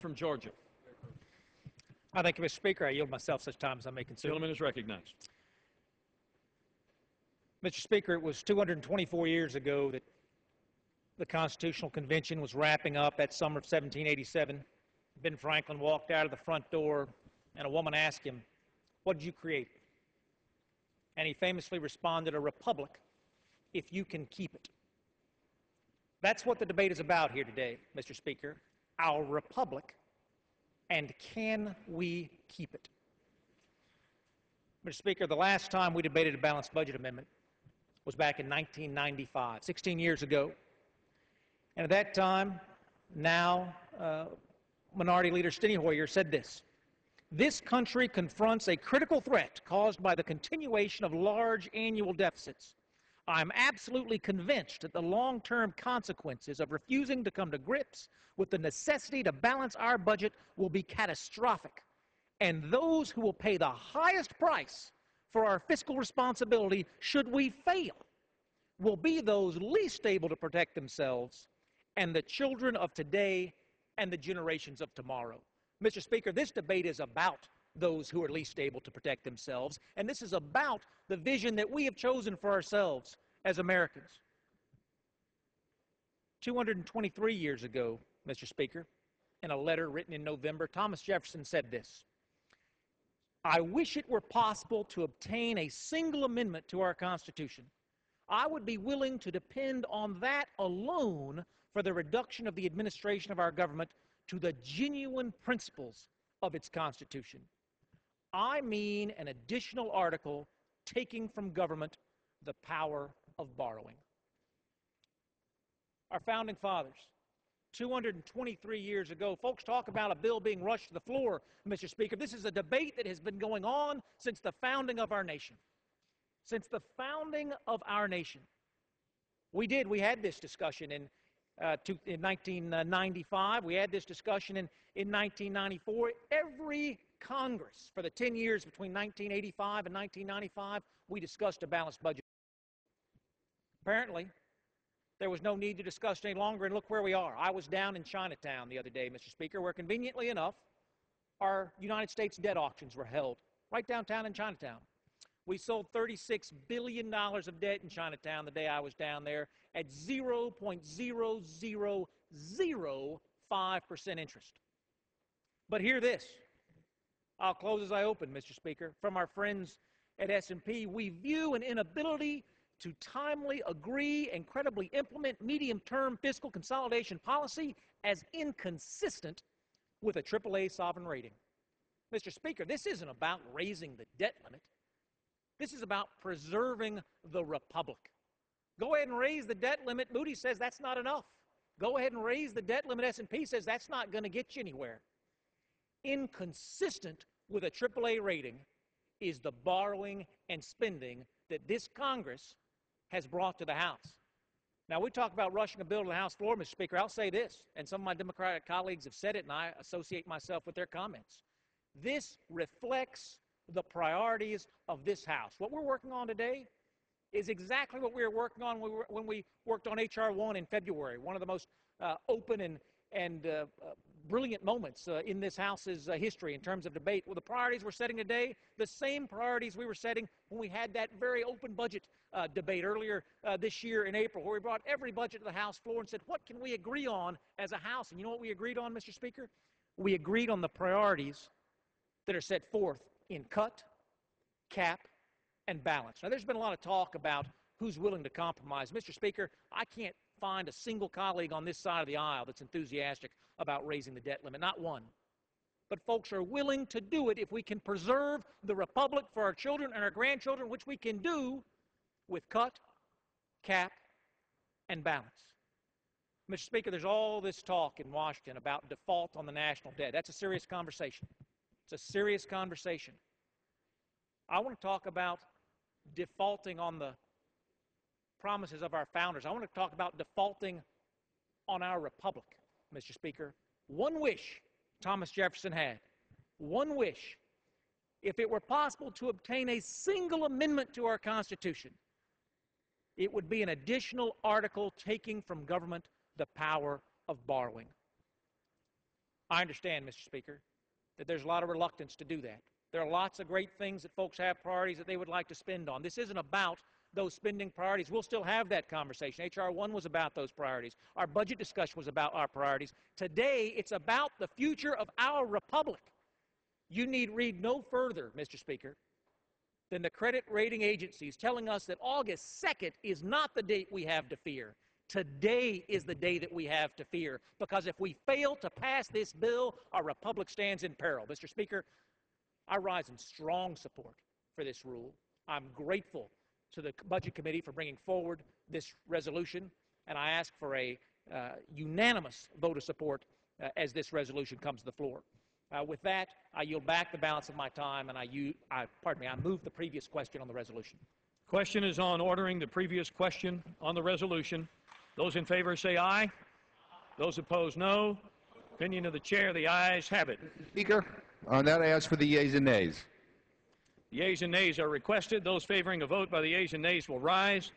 from Georgia. I thank you, Mr. Speaker. I yield myself such time as I may consume. The Gentleman is recognized. Mr. Speaker, it was 224 years ago that the Constitutional Convention was wrapping up that summer of 1787. Ben Franklin walked out of the front door, and a woman asked him, What did you create? And he famously responded, A republic, if you can keep it. That's what the debate is about here today, Mr. Speaker. Our republic, and can we keep it? Mr. Speaker, the last time we debated a balanced budget amendment was back in 1995, 16 years ago. And at that time, now uh, Minority Leader Steny Hoyer said this This country confronts a critical threat caused by the continuation of large annual deficits. I'm absolutely convinced that the long term consequences of refusing to come to grips with the necessity to balance our budget will be catastrophic. And those who will pay the highest price for our fiscal responsibility should we fail will be those least able to protect themselves and the children of today and the generations of tomorrow. Mr. Speaker, this debate is about those who are least able to protect themselves, and this is about the vision that we have chosen for ourselves as Americans. 223 years ago, Mr. Speaker, in a letter written in November, Thomas Jefferson said this I wish it were possible to obtain a single amendment to our Constitution. I would be willing to depend on that alone for the reduction of the administration of our government to the genuine principles of its Constitution. I mean an additional article taking from government the power of borrowing. Our founding fathers, 223 years ago, folks talk about a bill being rushed to the floor, Mr. Speaker. This is a debate that has been going on since the founding of our nation. Since the founding of our nation. We did, we had this discussion in uh, to, in 1995. We had this discussion in, in 1994. Every Congress for the 10 years between 1985 and 1995, we discussed a balanced budget. Apparently, there was no need to discuss any longer, and look where we are. I was down in Chinatown the other day, Mr. Speaker, where conveniently enough, our United States debt auctions were held right downtown in Chinatown. We sold $36 billion of debt in Chinatown the day I was down there at 0.0005% interest. But hear this. I'll close as I open, Mr. Speaker. From our friends at S&P, we view an inability to timely agree and credibly implement medium-term fiscal consolidation policy as inconsistent with a AAA sovereign rating. Mr. Speaker, this isn't about raising the debt limit. This is about preserving the republic. Go ahead and raise the debt limit. Moody says that's not enough. Go ahead and raise the debt limit. S&P says that's not going to get you anywhere. Inconsistent with a AAA rating is the borrowing and spending that this Congress has brought to the House. Now, we talk about rushing a bill to the House floor, Mr. Speaker. I'll say this, and some of my Democratic colleagues have said it, and I associate myself with their comments. This reflects the priorities of this House. What we're working on today is exactly what we were working on when we, worked on H.R. 1 in February, one of the most uh, open and, and uh, uh, brilliant moments uh, in this House's uh, history in terms of debate. Well, the priorities we're setting today, the same priorities we were setting when we had that very open budget uh, debate earlier this year in April, where we brought every budget to the House floor and said, what can we agree on as a House? And you know what we agreed on, Mr. Speaker? We agreed on the priorities that are set forth in cut, cap, and balance. Now, there's been a lot of talk about who's willing to compromise. Mr. Speaker, I can't find a single colleague on this side of the aisle that's enthusiastic about raising the debt limit, not one. But folks are willing to do it if we can preserve the republic for our children and our grandchildren, which we can do with cut, cap, and balance. Mr. Speaker, there's all this talk in Washington about default on the national debt. That's a serious conversation. It's a serious conversation. I want to talk about defaulting on the promises of our founders. I want to talk about defaulting on our republic, Mr. Speaker. One wish Thomas Jefferson had, one wish. If it were possible to obtain a single amendment to our Constitution, it would be an additional article taking from government the power of borrowing. I understand, Mr. Speaker, that there's a lot of reluctance to do that. There are lots of great things that folks have priorities that they would like to spend on. This isn't about those spending priorities. We'll still have that conversation. H.R. 1 was about those priorities. Our budget discussion was about our priorities. Today, it's about the future of our republic. You need read no further, Mr. Speaker, than the credit rating agencies telling us that August 2nd is not the date we have to fear. Today is the day that we have to fear because if we fail to pass this bill, our republic stands in peril. Mr. Speaker, I rise in strong support for this rule. I'm grateful to the Budget Committee for bringing forward this resolution, and I ask for a uh, unanimous vote of support uh, as this resolution comes to the floor. Uh, with that, I yield back the balance of my time, and I, u- I, pardon me, I move the previous question on the resolution. Question is on ordering the previous question on the resolution. Those in favor say aye. Those opposed, no. Opinion of the chair, the ayes have it. Speaker, on that I ask for the yeas and nays. The yeas and nays are requested. Those favoring a vote by the yeas and nays will rise.